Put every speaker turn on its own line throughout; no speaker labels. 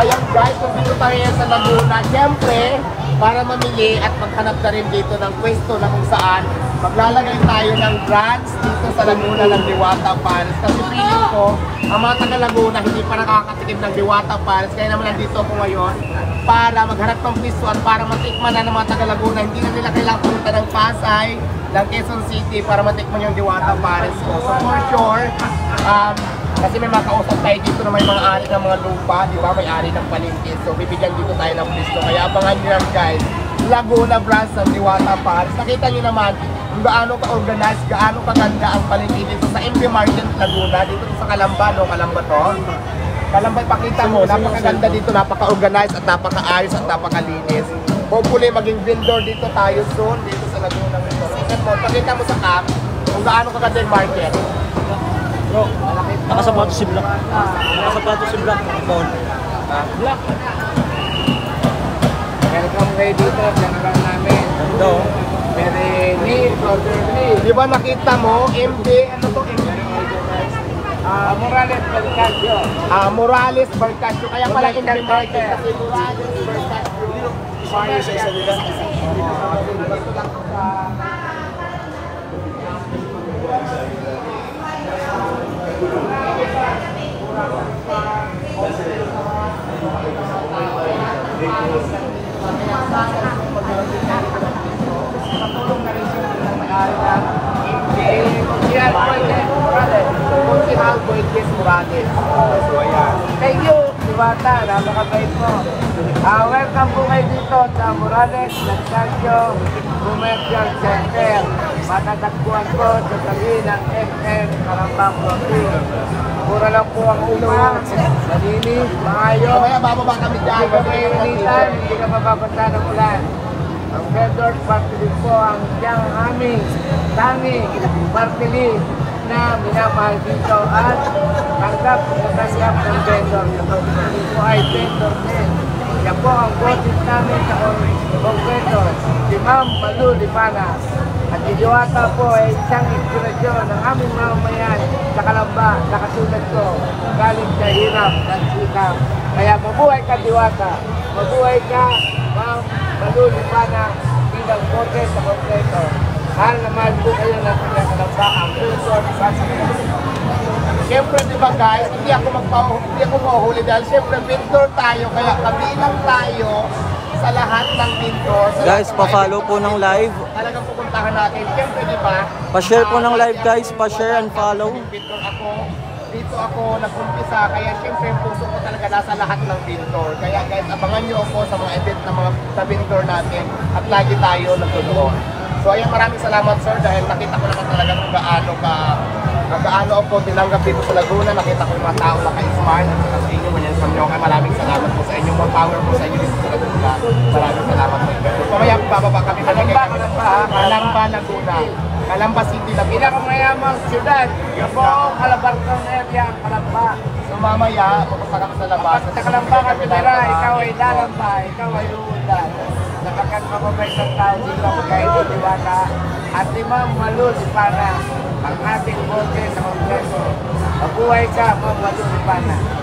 Ayan
guys, kung dito tayo sa Laguna, siyempre, para mamili at maghanap ka rin dito ng pwesto na kung saan maglalagay tayo ng brands dito sa Laguna ng Diwata Paris. Kasi feeling ko, ang mga taga Laguna hindi pa nakakatikim ng Diwata Paris. Kaya naman nandito ako ngayon para maghanap ng pwesto at para matikman na ng mga taga Laguna. Hindi na nila kailangan pumunta ng Pasay, ng Quezon City para matikman yung Diwata Paris ko. So for sure, um, kasi may mga kausap tayo dito na may mga ari ng mga lupa, di ba? May ari ng palengke. So, bibigyan dito tayo ng pwesto. Kaya abangan nyo yan, guys. Laguna Brands ng Diwata Paris. Nakita nyo naman kung gaano ka-organized, gaano kaganda ang palengke dito sa MB Market Laguna. Dito sa Kalamba, no? Kalamba to. Kalamba, pakita mo, napakaganda dito, napaka-organized at napaka-ayos at napakalinis. Hopefully, maging vendor dito tayo soon, dito sa Laguna. Second mo, pakita mo sa app kung gaano kaganda yung market.
Bro, nakasapatos si Black. Nakasapatos si Black. Phone.
Black. Welcome kayo dito, general namin.
Ito.
Very neat, orderly. Di ba nakita mo, MD, ano to, MD? Ah, Morales Balcasio. Ah, Morales Balcasio. Kaya pala in the market. Kasi Morales Balcasio.
Isang sa isa nila.
Patulong na rin sila ng may-ari ng Konsihal Boyces Morales. Konsihal Boyces Morales. So, ayan. Thank you, Diwata. Napakabait mo. Ah, welcome po kayo dito sa Morales Nagsalcio Commercial Center. Matatagpuan po sa tabi ng FM Karambang Protein. Mura lang po ang upa, malinis, maayos. Kaya bababa kami dyan. Hindi ka mainitan, hindi ka mababasa ng ulan. Ang vendor party po ang siyang aming tanging party list na minamahal dito at tanggap sa tanggap ng vendor. Ito po ay vendor din. Yan po ang boses namin sa Kongreso, si Ma'am Malu Lipana. At si Diwata po ay isang inspirasyon ng aming mamamayan sa Kalamba na katulad ko, galing sa hirap at sikap. Kaya mabuhay ka Diwata, mabuhay ka Ma'am Malu Lipana bilang boses sa Kongreso. Mahal na mahal po kayo ng mga Kalamba ang Luzon, Pasig. Siyempre, di ba guys, hindi ako magpa hindi ako mahuhuli dahil siyempre vendor tayo, kaya kabilang tayo sa lahat ng vendor. sa
Guys, pa-follow po ng live.
Talagang pupuntahan natin. Siyempre, di ba?
Pa-share po ng live, guys. Pa-share and follow.
Vendor ako. Dito ako nag-umpisa, kaya siyempre puso ko talaga nasa lahat ng vendor. Kaya guys, abangan nyo ako sa mga event ng mga sa vendor natin at lagi tayo nagtutulungan. So ayan, maraming salamat sir dahil nakita ko naman talaga kung gaano ka gaano ako tinanggap dito sa Laguna, nakita ko yung mga tao naka-smile at saka sa inyo, ganyan sa inyo. Kaya maraming salamat po sa inyo, more power po sa inyo dito sa Laguna. Maraming salamat po. So mamaya bababa kami. Kalamba, Kalamba, Kalamba, Laguna. Kalamba City, Laguna. Pinakamayamang syudad. Yung po, Calabarzon area, Kalamba. So mamaya, pupunta kami sa labas. Sa Kalamba kami nila, ikaw ay lalamba, ikaw ay uundan. Napagkat mababay ng tao dito di Diwata. At si Ma'am Malu Lipana, ang ating bote sa Kongreso. Mabuhay ka, Ma'am Malu Lipana.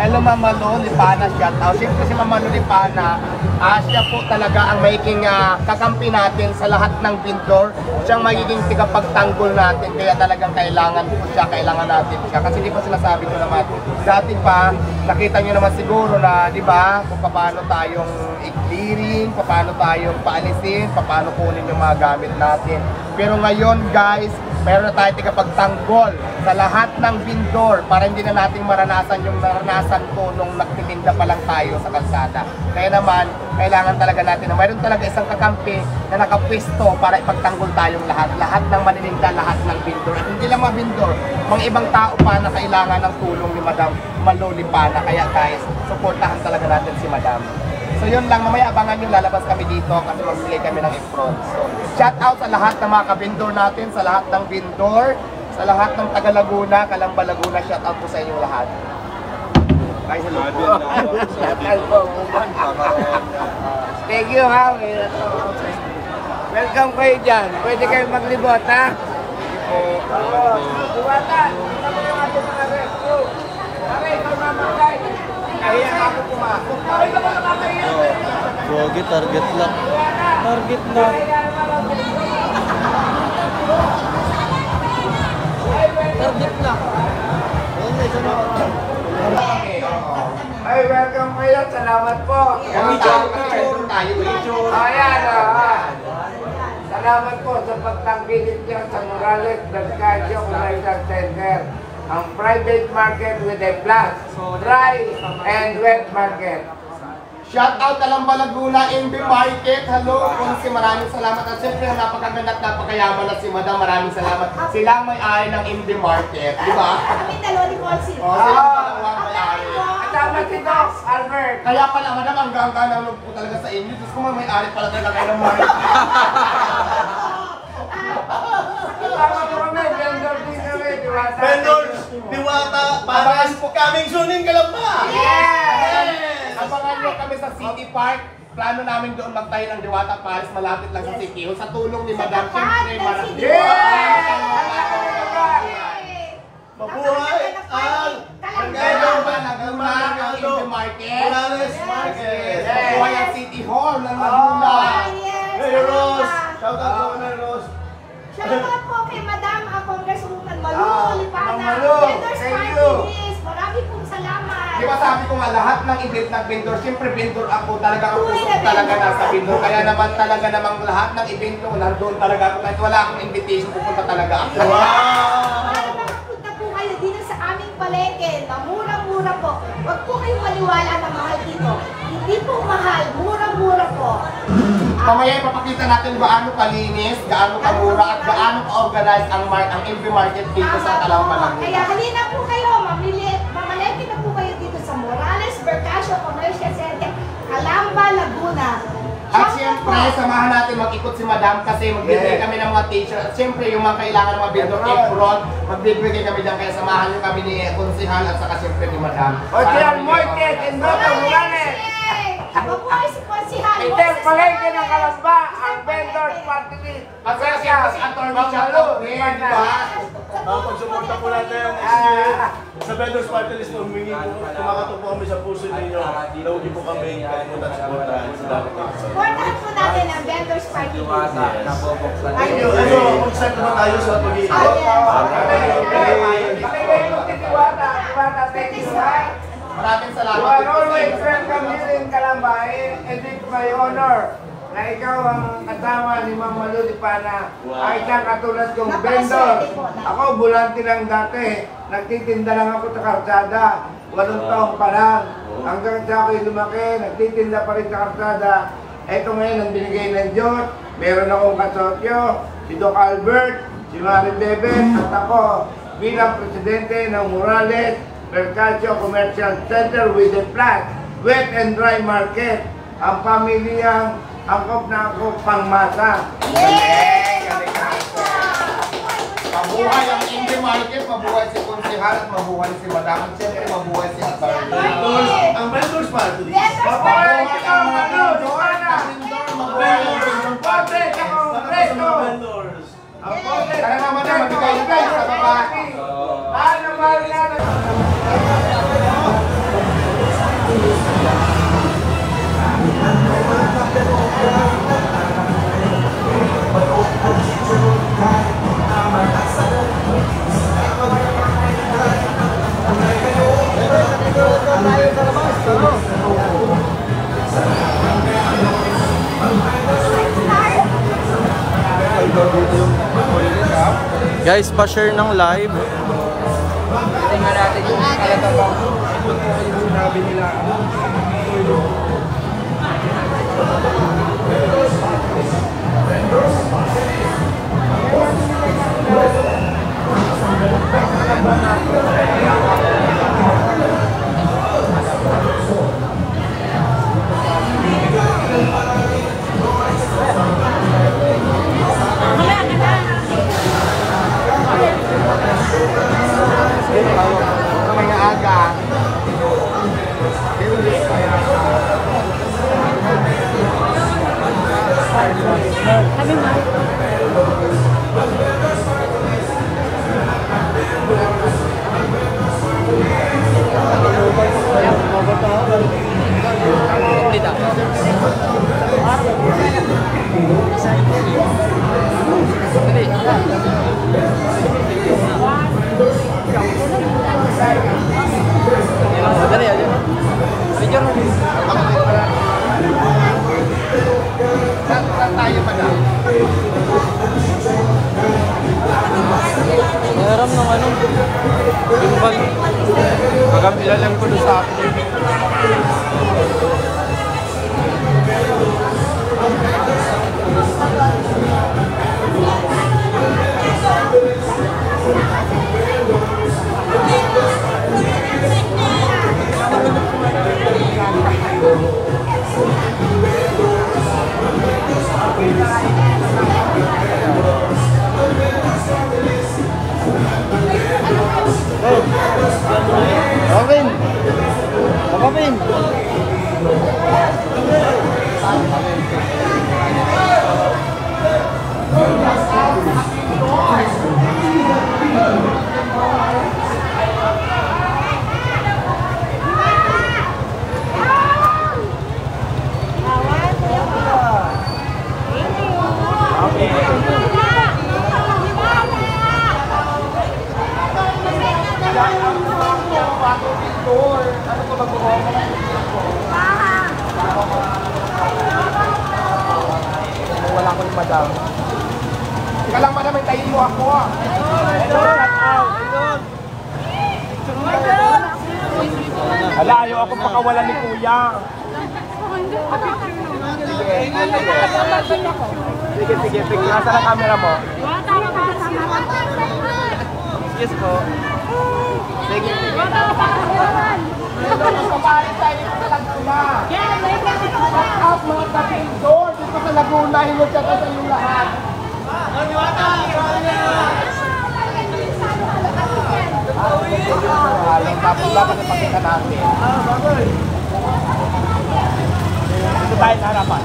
Hello Ma'am Malu Lipana, shout out. Siyempre si Ma'am Malu Lipana, ah, siya po talaga ang magiging ah, kakampi natin sa lahat ng vendor. Siyang magiging tigapagtanggol natin. Kaya talagang kailangan po siya, kailangan natin siya. Kasi di ba sinasabi ko naman, dati pa, nakita nyo naman siguro na, di ba, kung paano tayong i-clearing, paano tayong paalisin, paano kunin yung mga gamit natin. Pero ngayon guys, meron na tayo tigapagtanggol sa lahat ng vendor para hindi na nating maranasan yung naranasan ko nung nagtitinda pa lang tayo sa kalsada. Kaya naman, kailangan talaga natin na mayroon talaga isang kakampi na nakapwesto para ipagtanggol tayong lahat. Lahat ng manininda, lahat ng vendor. At hindi lang mga vendor, mga ibang tao pa na kailangan ng tulong ni Madam Maloli Pana. Kaya guys, supportahan talaga natin si Madam. So yun lang, mamaya abangan nyo, lalabas kami dito kasi magbigay kami ng ifront. So, shout out sa lahat ng mga ka-vendor natin, sa lahat ng vendor, sa lahat ng taga Laguna, Kalamba Laguna, shout out po sa inyong lahat. Ay, hello po. Shout out po. Thank you ha. Welcome kayo dyan. Pwede kayo maglibot ha. Oo. Buwata. Ito mo yung ating mga rescue. Pare, ikaw mamagay. Kaya
Gogi, target lang. Target lang. Target lang.
Ay, welcome kayo. Salamat po. Kami dyan. tayo. Ayan, ah. Salamat po sa pagtangkilik niyo sa Morales Mercado Commercial Center. Ang private market with a plus. Dry and wet market. Shout out Kalamba Laguna, MB Market. Hello, Kunsi, maraming salamat. At siyempre, napakaganda at napakayaman na si Madam. Maraming salamat. Sila ang may-ari ng MB Market, di ba?
Kami dalawa ni Consi.
Oh, sila ang dalawa ang may-ari.
Kasama si Doc Albert.
Kaya pala, madam, ang gangga ng loob ko talaga sa inyo. Diyos ko, may-ari pala talaga kayo ng market. Tama po kami, vendor din kami, di ba?
Vendors, Diwata, Paras, coming soon in Kalamba!
Yes! Abangan nyo kami sa City Park. Plano namin doon magtayo ng Diwata Paris, malapit lang sa City Hall. Sa tulong ni Madam, siyempre,
ng
marami.
Hall.
Mabuhay ang
Ngayon ba, Laguna, ang Indie Market?
Morales Market!
Buhay ang City Hall ng Laguna.
Salamat.
Di ba sabi ko nga, lahat ng event ng vendor, siyempre vendor ako, talaga ang puso ko talaga nasa vendor. Kaya naman talaga namang lahat ng event ko, nandun talaga ako. Kahit wala akong invitation, pupunta talaga ako.
Para makapunta po kayo dito sa aming palengke na murang-mura po. Huwag po kayong maniwala na mahal dito. Hindi po mahal, murang-mura po.
Mamaya ipapakita natin gaano kalinis, gaano kamura, at gaano ka-organize ang, ang MV market dito sa Calamba
Kaya
Laguna.
halina po kayo, mamili,
siyempre, samahan natin mag-ikot si Madam kasi magbibigay kami ng mga t-shirt. At siyempre, yung mga kailangan ng mga vendor apron, magbibigay kami dyan. Kaya samahan nyo kami ni Konsihal at saka siyempre ni Madam.
O siya, Moites, and Noto Morales.
Mabuhay si Konsihal.
Ito ang palengke ng Kalamba, ang vendors party list.
At saka siyempre si Atty. Shoutout din, di ba?
Ang pagsumuporta po natin is here. Sa Vendors Party List, humingi po, kumakato po kami sa puso ninyo. Naugi po kami kalimutan sa ng
Supportahan po natin ang vendors party.
Thank you. Ano, mag-start naman tayo sa pag-iikot.
Pakinggan mo si Diwata. Diwata, thank you.
Maraming
You
salamat.
are always welcome here in Kalamba. And it's my honor na ikaw ang kasama ni Ma'am Malu Lipana ay isang katulad kong vendor. Ako, bulante lang dati. Nagtitinda lang ako sa karsada. Walong taong pa lang. Hanggang sa ako'y lumaki, nagtitinda pa rin sa karsada. Ito ngayon ang binigay ng Diyos. Meron akong kasosyo, si Doc Albert, si Mari Beben, at ako bilang presidente ng Morales Mercado Commercial Center with a plus wet and dry market. Ang pamilyang angkop na angkop pangmasa.
Yay!
Mabuhay ang MV market, mabuhay si Konsihal at mabuhay si Madam. Siyempre, mabuhay si.
Vendors, ang Vendors Party.
Vendors
Mabuhay ang mga vendor, ang vendor, mabuhay ang vendor.
Pobre
vendors.
Ang pobre
Tara nga, madam, magbigay-bigay sa baba.
Ano ba yan?
Guys, pa-share ng live.
Ako. ah. Hala, ayaw ako pakawalan ni kuya. Sige, sige, sige. Nasa na camera mo? Yes po. Sige, out mga kapindor dito sa Laguna. Hinod ka sa inyong lahat. Alam, tapos dapat ipakita natin. Dito tayo sa harapan.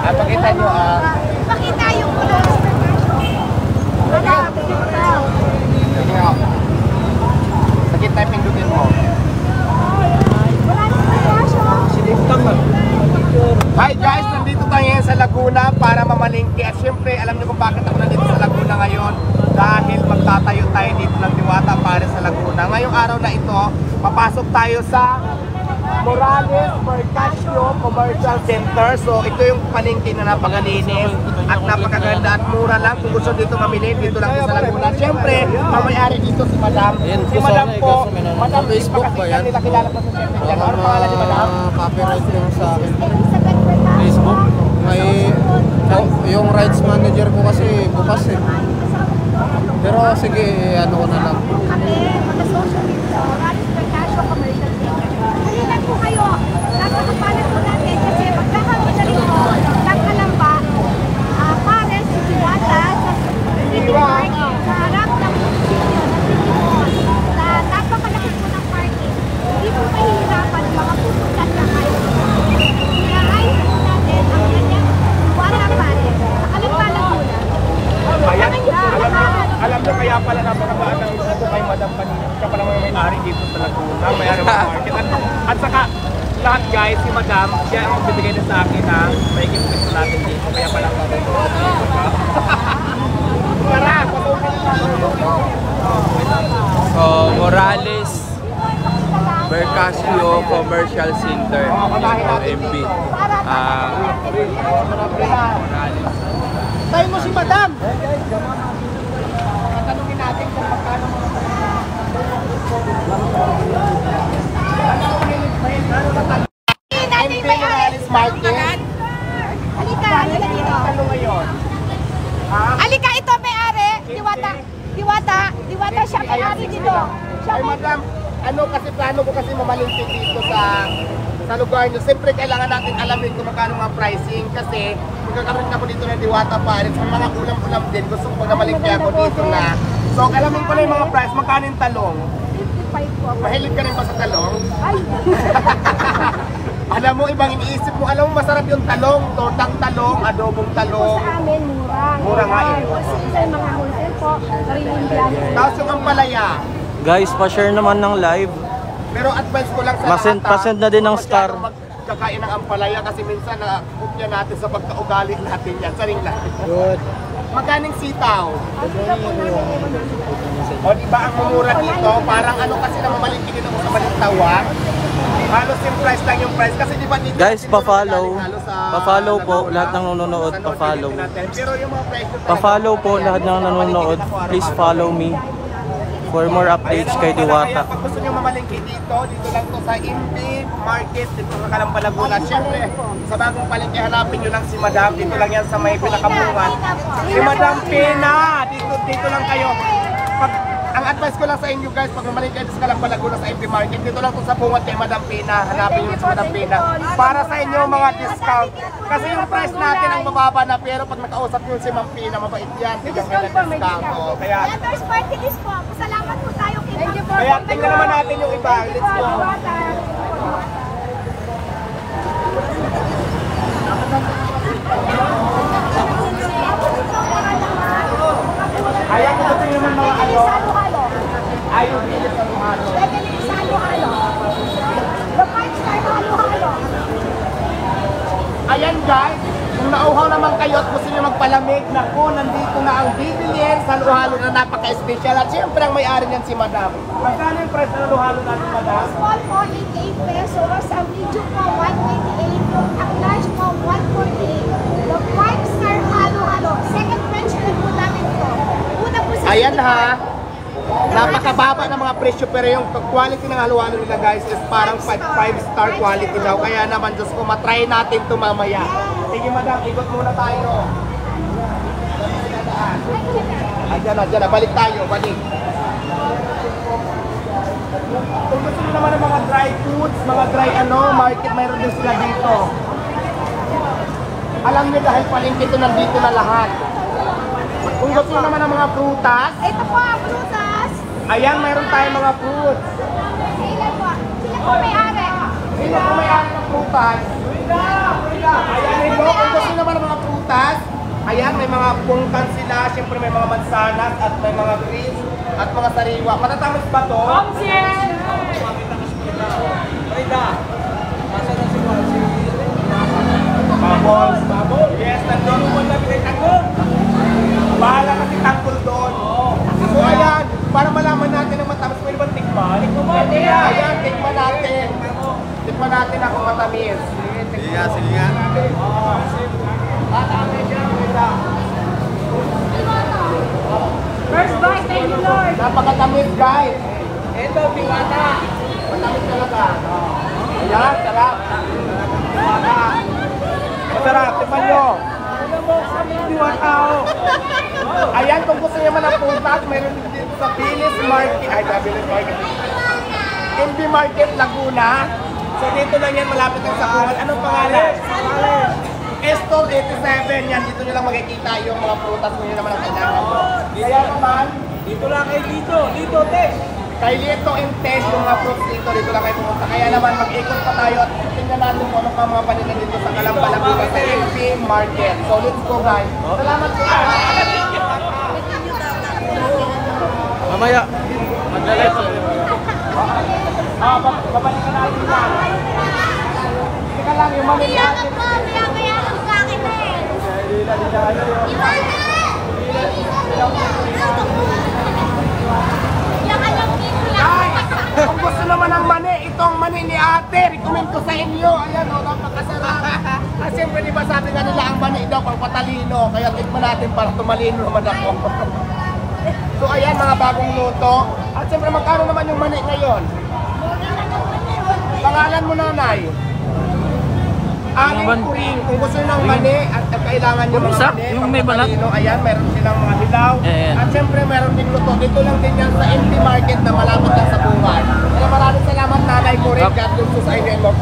At pakita nyo ah.
Pakita yung Flores Mercado.
Sige nga. Sakit tayo pindutin mo.
Wala nang presyo.
Hi guys, nandito tayo ngayon sa Laguna para mamalingki. At syempre, alam niyo kung bakit ako nandito sa Laguna ngayon. Dahil magtatayo tayo dito ng Diwata para sa Laguna. Ngayong araw na ito, papasok tayo sa Morales Mercatio Commercial Center. So ito yung palengke na napakalinis at napakaganda at mura lang. Kung gusto dito mamili, dito lang sa Laguna. Syempre, ang may-ari dito si Madam.
Ayan
Si
po,
Madam po. Madam,
Facebook ba yan?
nila kilala pa sa Center dyan. Ano pangalan ni Madam?
copyright yung sa akin. Facebook? May, yung rights manager ko kasi bukas eh. Pero sige, ano ko na lang.
Kami, mag-social media. Morales Mercado Commercial Center. Halina po kayo. Napakapalan po natin kasi magkakamadaling po ng Kalamba, ah, Pares, Diwata, sa City Park, sa harap ng munisipyo ng City Hall. Sa napakalaki po ng parking. Hindi po mahihirapan mga pupuntan na kayo. Inaayos po natin ang kanyang Diwata Pares. Sa Kalamba, Laguna.
Ayan, alam alam niyo kaya pala napakagaan ng ito kay Madam pala may may-ari dito sa Laguna, may-ari ng market. At, saka, lahat guys, si Madam, siya ang magbibigay na sa akin na may dito. Kaya pala ako. Tara, patuloy na.
So, Morales
Bercasio Commercial Center dito, MB. Ah,
Tayo mo si Madam. Tatanungin natin kung magkano
may
Morales Market.
Halika, halika dito.
Ngayon?
Halika, ito may-ari. Diwata. Diwata. Diwata siya may-ari dito. Siya
Ay
may
madam, ano kasi plano mamalingkit dito sa sa lugar nyo. Siyempre kailangan natin alamin kung magkano mga pricing kasi magkakaroon ako dito ng Diwata Paris. May mga ulam-ulam din. Gusto ko na malingkit ako dito na. So alamin ko na yung mga price. Magkano yung talong?
55 po.
Mahilig ka rin ba sa talong?
Ay,
Alam mo, ibang iniisip mo. Alam mo, masarap yung talong. Tortang talong, adobong talong.
sa amin, mura.
Mura nga eh.
Yung mga wholesale po. Sariling brand.
Tapos yung ampalaya.
guys, pa-share naman ng live.
Pero advice ko lang sa
Masend-
lahat, ah,
pasend na din ng star.
Magkakain ng ampalaya kasi minsan na kupya natin sa pagkaugali natin yan. Saring lang.
Good.
Magkaning sitaw. O di ba ang mumura dito? Parang ano kasi na mamalingki din ako sa Balintawa. Halos yung price lang yung price. Kasi di ba dito?
Guys, pa-follow.
sa-
Pa-follow po, lahat ng nanonood, pa-follow.
Pero yung mga price
Pa-follow po lahat ng nanonood. Please follow me for more updates kay Diwata.
pag gusto nyo mamalingki dito, dito lang to sa Imbi Market, dito sa Kalamba. Siyempre, sa bagong palengke, hanapin nyo lang si Madam. Dito lang yan sa may pinakamungan. Si Madam Pina! Dito, dito lang kayo. Pag, advice ko lang sa inyo guys, pag mamalingki kayo sa Kalamba Laguna sa Imbi Market, dito lang to sa bungat kay Madam Pina. Hanapin nyo si Madam Pina. Para sa inyo mga discount. Kasi yung price natin ang bababa na, pero pag nakausap nyo si Ma'am Pina, mabait yan. Bigyan kayo ng discount. Oh, Kaya,
Letters party list po. Salamat po tayo kay Thank you po.
kaya tingnan naman natin yung iba. Let's go. Ko gusto naman mga ano,
Halo-halo.
dito sa.
Pwede din sa halo-halo. The five star halo-halo.
Ayan guys, kung nauhaw naman kayo at gusto nyo magpalamig, naku, nandito na ang bibilin sa luhalo na napaka-special. At siyempre ang may-ari niyan si Madam. Magkano yung price ng luhalo natin, Madam?
Small po, 88 pesos. Ang medium po, 128. Ang large po, 148. The five star halo-halo. Second French food po namin po. Una po sa
Ayan ha. Napakababa ng mga presyo pero yung quality ng halo-halo nila guys is parang 5 star quality daw. Kaya naman Diyos ko, matry natin ito mamaya. Sige madam, ikot muna tayo. Ayan na, dyan na. Balik tayo, balik. Kung gusto nyo naman ng mga dry foods, mga dry ano, market, mayroon din sila dito. Alam nyo dahil palengke ito nandito na lahat. Kung gusto nyo naman ng mga prutas,
Ito po ang prutas.
Ayan, mayroon tayong mga fruits.
Sila po. Sila po may-ari.
Sino po may-ari ng prutas? Ayan, ito. Kung gusto naman ng mga prutas, ayan, may mga pungkan sila. Siyempre may mga mansanas at may mga grapes at mga sariwa. Matatamis ba to? Bubbles, bubbles. Yes, nandun po lang kay Tanggol. Bahala kasi Tanggol doon. So ayan, para malaman natin ang matamis, pwede ba tikman? Tikman Ayan, tikman natin. Tikman natin ako matamis.
Sige nga, sige nga.
Matamis siya, kuya.
First bite, thank you Lord.
Napakatamis guys. Ito, diwata. Matamis talaga. Ayan, sarap. Masarap, tikman nyo. Oh. Ayan, kung gusto niyo man ng prutas, mayroon din dito sa Bilis Market. Ay, sa Bilis Market. MB Market, Laguna. So dito lang yan, malapit lang sa bungat. Anong pangalan? Estor 87, yan. Dito nyo lang makikita yung mga prutas yun naman ang kailangan mo. Kaya naman, dito lang kayo dito. Dito, Tess. Kay Lito and Tess, yung mga fruits dito, dito lang kayo pumunta. Kaya naman, mag-ikot pa tayo at tingnan natin kung ano pa mga paninda dito sa Kalamba, Laguna, sa MB Market. So let's go guys. Salamat po.
Mamaya. Magla-live sa
Ah, bab- babalikan natin yan. Teka lang, yung mami
Mayaman po, mayaman sa akin eh. Yung alam ko lang.
Kung gusto naman ng mani, ito Itong mani ni ate, recommend ko sa inyo. Ayan o, napakasarap. At siyempre, di ba sabi nga nila, ang mani daw pang patalino. Kaya tikman natin para tumalino naman ako. so ayan, mga bagong luto. At siyempre, magkano naman yung mani ngayon? Pangalan mo nanay? Aling kuring. Kung gusto nyo ng mani at, at kailangan nyo mga mani,
Yung may balat?
ayan, meron silang mga hilaw.
Ayan.
At siyempre, meron din luto. Dito lang din yan sa empty market na malapit lang sa bungan. Kaya maraming salamat nanay ko rin. God bless you sa inyo and more.